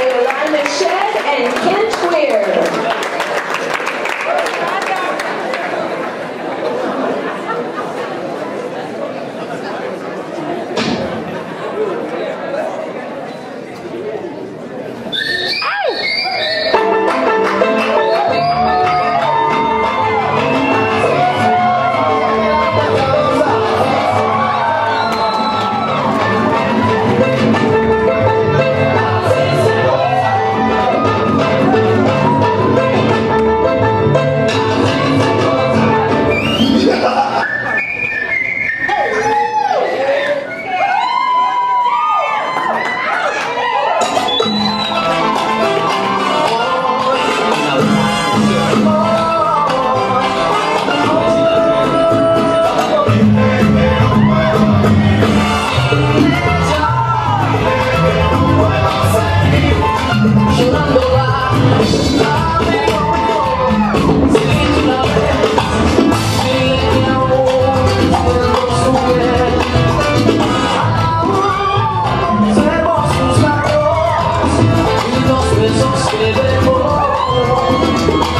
Ida Lyman Shed and Kim. そしてでも